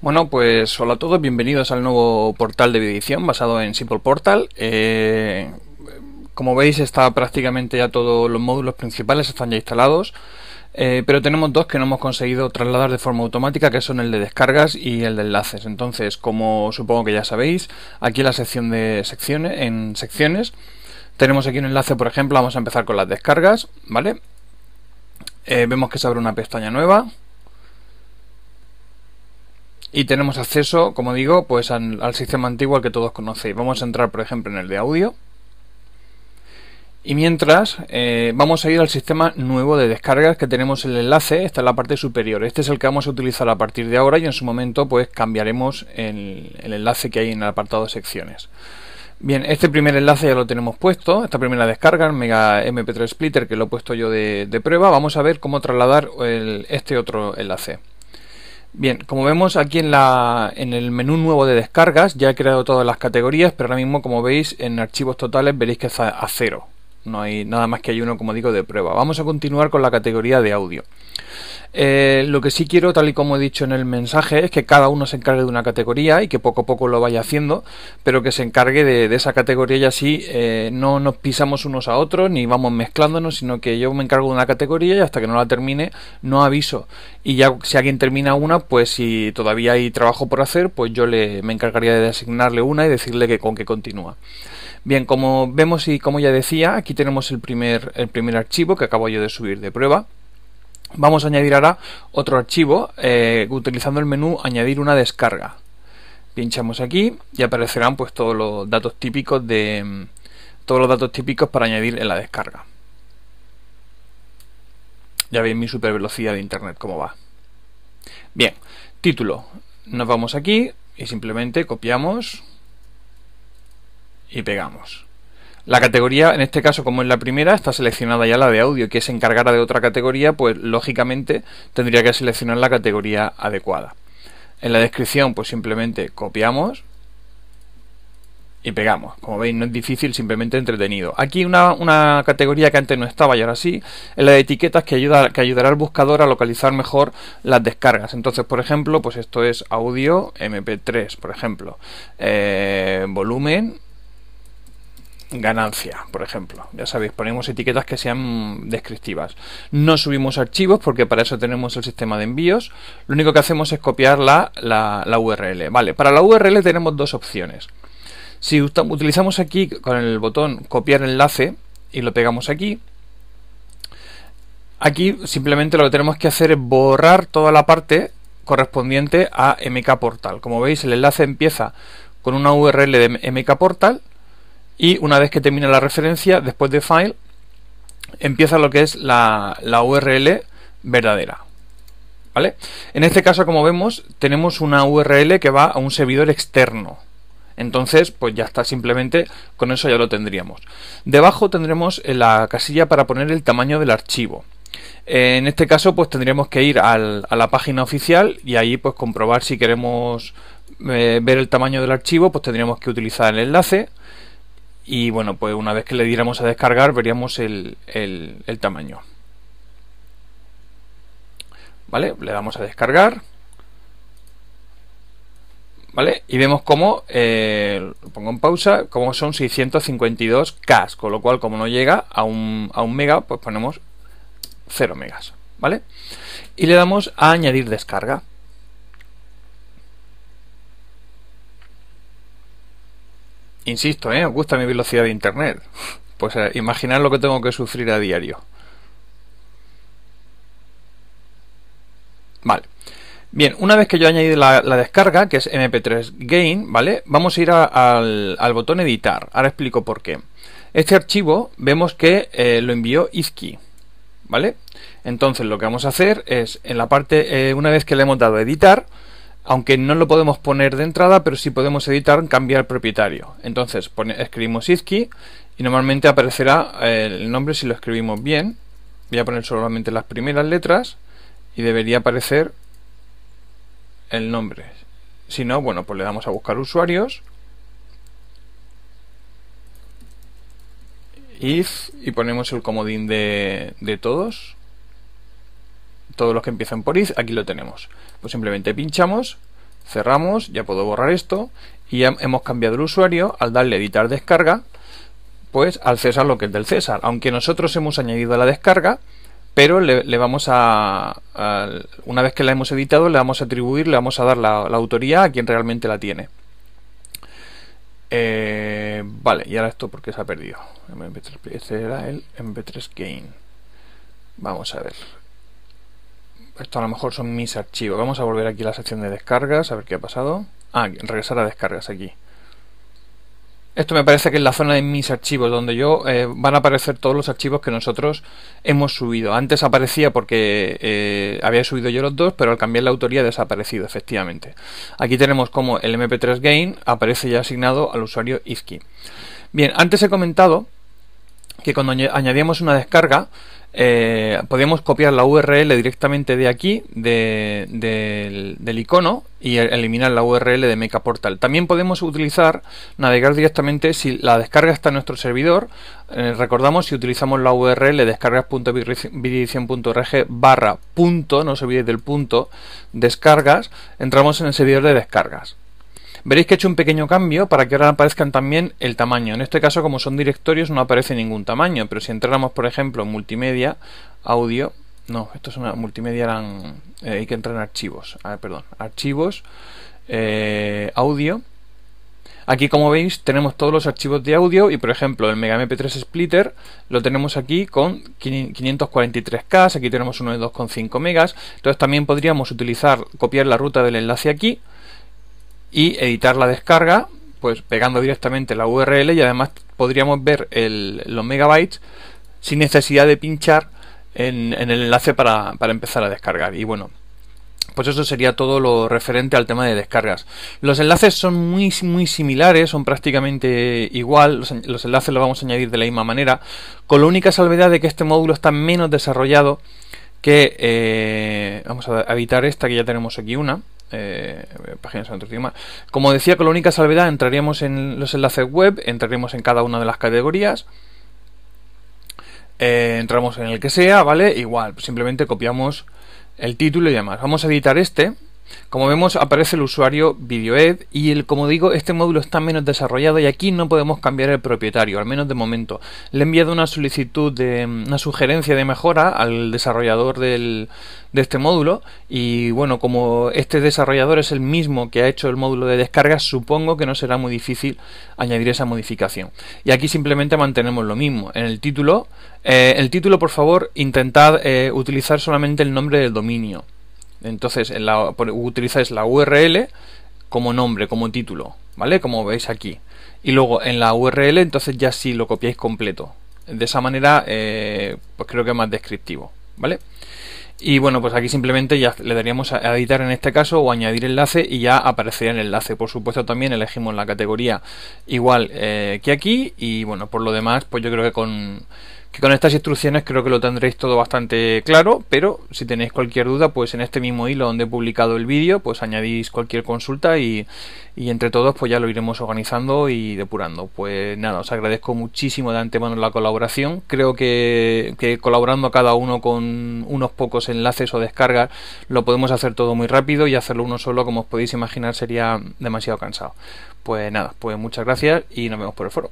Bueno, pues hola a todos, bienvenidos al nuevo portal de edición basado en Simple Portal. Eh, como veis está prácticamente ya todos los módulos principales están ya instalados, eh, pero tenemos dos que no hemos conseguido trasladar de forma automática, que son el de descargas y el de enlaces. Entonces, como supongo que ya sabéis, aquí en la sección de secciones, en secciones, tenemos aquí un enlace, por ejemplo, vamos a empezar con las descargas, ¿vale? Eh, vemos que se abre una pestaña nueva y tenemos acceso, como digo, pues al, sistema antiguo al que todos conocéis. Vamos a entrar, por ejemplo, en el de audio. Y mientras, eh, vamos a ir al sistema nuevo de descargas que tenemos el enlace, está en la parte superior. Este es el que vamos a utilizar a partir de ahora y en su momento pues cambiaremos el, enlace que hay en el apartado de secciones. Bien, este primer enlace ya lo tenemos puesto, esta primera descarga, el Mega MP3 Splitter que lo he puesto yo de, prueba. Vamos a ver cómo trasladar este otro enlace. Bien, como vemos aquí en, la, en el menú nuevo de descargas ya he creado todas las categorías, pero ahora mismo como veis en archivos totales veréis que está a cero. No hay nada más que hay uno, como digo, de prueba. Vamos a continuar con la categoría de audio. Eh, lo que sí quiero, tal y como he dicho en el mensaje, es que cada uno se encargue de una categoría y que poco a poco lo vaya haciendo, pero que se encargue de, esa categoría y así eh, no nos pisamos unos a otros ni vamos mezclándonos, sino que yo me encargo de una categoría y hasta que no la termine no aviso. Y ya si alguien termina una, pues si todavía hay trabajo por hacer, pues yo le, me encargaría de asignarle una y decirle que con qué continúa. Bien, como vemos y como ya decía, aquí tenemos el primer, el primer archivo que acabo yo de subir de prueba. Vamos a añadir ahora otro archivo eh, utilizando el menú añadir una descarga. Pinchamos aquí y aparecerán pues todos los datos típicos de todos los datos típicos para añadir en la descarga. Ya veis mi super velocidad de internet cómo va. Bien, título. Nos vamos aquí y simplemente copiamos y pegamos. La categoría, en este caso, como es la primera, está seleccionada ya la de audio, que se encargara de otra categoría, pues lógicamente tendría que seleccionar la categoría adecuada. En la descripción, pues simplemente copiamos y pegamos. Como veis, no es difícil, simplemente entretenido. Aquí una, una, categoría que antes no estaba y ahora sí, es la de etiquetas que, ayuda, que ayudará al buscador a localizar mejor las descargas. Entonces, por ejemplo, pues esto es audio MP3, por ejemplo. Eh, volumen ganancia, por ejemplo. Ya sabéis, ponemos etiquetas que sean descriptivas. No subimos archivos porque para eso tenemos el sistema de envíos. Lo único que hacemos es copiar la, la, URL. Vale, para la URL tenemos dos opciones. Si utilizamos aquí con el botón copiar enlace y lo pegamos aquí, aquí simplemente lo que tenemos que hacer es borrar toda la parte correspondiente a MK Portal. Como veis, el enlace empieza con una URL de MK Portal y una vez que termina la referencia, después de file, empieza lo que es la, URL verdadera. ¿Vale? En este caso, como vemos, tenemos una URL que va a un servidor externo. Entonces, pues ya está, simplemente con eso ya lo tendríamos. Debajo tendremos la casilla para poner el tamaño del archivo. En este caso, pues tendríamos que ir a la página oficial y ahí pues comprobar si queremos eh, ver el tamaño del archivo, pues tendríamos que utilizar el enlace y bueno, pues una vez que le diéramos a descargar veríamos el, el, tamaño. ¿Vale? Le damos a descargar. ¿Vale? Y vemos cómo, eh, lo pongo en pausa, como son 652 K, con lo cual como no llega a un, a un mega, pues ponemos 0 megas, ¿vale? Y le damos a añadir descarga. Insisto, ¿eh? ¿Os gusta mi velocidad de internet? Pues eh, imaginad lo que tengo que sufrir a diario. Vale. Bien, una vez que yo he añadido la, descarga, que es mp3 gain, ¿vale? Vamos a ir al, botón editar. Ahora explico por qué. Este archivo vemos que eh, lo envió Izki, ¿vale? Entonces lo que vamos a hacer es, en la parte, eh, una vez que le hemos dado a editar, aunque no lo podemos poner de entrada, pero sí podemos editar cambiar propietario. Entonces escribimos izki y normalmente aparecerá eh, el nombre si lo escribimos bien. Voy a poner solamente las primeras letras y debería aparecer el nombre. Si no, bueno, pues le damos a buscar usuarios. if y ponemos el comodín de todos todos los que empiezan por if, aquí lo tenemos. Pues simplemente pinchamos cerramos, ya puedo borrar esto y ya hemos cambiado el usuario. Al darle editar descarga pues al César lo que es del César, aunque nosotros hemos añadido la descarga pero le, vamos a, una vez que la hemos editado le vamos a atribuir, le vamos a dar la, autoría a quien realmente la tiene. Eh, vale, y ahora esto porque se ha perdido. Este era el MP3 Gain vamos a ver esto a lo mejor son mis archivos. Vamos a volver aquí a la sección de descargas, a ver qué ha pasado. Ah, regresar a descargas aquí. Esto me parece que es la zona de mis archivos, donde yo eh, van a aparecer todos los archivos que nosotros hemos subido. Antes aparecía porque eh, había subido yo los dos, pero al cambiar la autoría ha desaparecido, efectivamente. Aquí tenemos como el MP3 Gain aparece ya asignado al usuario Ifki. Bien, antes he comentado que cuando añadíamos una descarga, eh, podemos copiar la URL directamente de aquí, del, icono, y eliminar la URL de Mecha Portal. También podemos utilizar, navegar directamente si la descarga está en nuestro servidor. Eh, recordamos si utilizamos la URL descargas.videdición.org barra punto, no se olvide del punto, descargas, entramos en el servidor de descargas. Veréis que he hecho un pequeño cambio para que ahora aparezcan también el tamaño. En este caso, como son directorios, no aparece ningún tamaño, pero si entráramos, por ejemplo, en multimedia, audio, no, esto es una multimedia, eran, eh, hay que entrar en archivos, ah, perdón, archivos, eh, audio. Aquí, como veis, tenemos todos los archivos de audio y, por ejemplo, el Mega MP3 Splitter lo tenemos aquí con 543K, aquí tenemos uno de 2,5 megas. Entonces, también podríamos utilizar, copiar la ruta del enlace aquí y editar la descarga pues pegando directamente la URL y además podríamos ver los megabytes sin necesidad de pinchar en, el enlace para, empezar a descargar y bueno pues eso sería todo lo referente al tema de descargas. Los enlaces son muy, muy similares, son prácticamente igual, los, enlaces los vamos a añadir de la misma manera, con la única salvedad de que este módulo está menos desarrollado que... Eh, vamos a editar esta, que ya tenemos aquí una eh, páginas en. Como decía, con la única salvedad entraríamos en los enlaces web, entraríamos en cada una de las categorías, eh, entramos en el que sea, ¿vale? Igual, simplemente copiamos el título y demás. Vamos a editar este. Como vemos aparece el usuario VideoEd y el, como digo, este módulo está menos desarrollado y aquí no podemos cambiar el propietario, al menos de momento. Le he enviado una solicitud de una sugerencia de mejora al desarrollador del, de este módulo y bueno, como este desarrollador es el mismo que ha hecho el módulo de descarga, supongo que no será muy difícil añadir esa modificación. Y aquí simplemente mantenemos lo mismo. En el título, eh, el título por favor intentad eh, utilizar solamente el nombre del dominio. Entonces, utilizáis la URL como nombre, como título, ¿vale? Como veis aquí. Y luego en la URL, entonces ya sí lo copiáis completo. De esa manera, eh, pues creo que es más descriptivo, ¿vale? Y bueno, pues aquí simplemente ya le daríamos a editar en este caso o añadir enlace y ya aparecería el enlace. Por supuesto también elegimos la categoría igual eh, que aquí y bueno, por lo demás pues yo creo que con que con estas instrucciones creo que lo tendréis todo bastante claro, pero si tenéis cualquier duda, pues en este mismo hilo donde he publicado el vídeo, pues añadís cualquier consulta y, y, entre todos pues ya lo iremos organizando y depurando. Pues nada, os agradezco muchísimo de antemano la colaboración. Creo que, colaborando cada uno con unos pocos enlaces o descargas lo podemos hacer todo muy rápido y hacerlo uno solo, como os podéis imaginar, sería demasiado cansado. Pues nada, pues muchas gracias y nos vemos por el foro.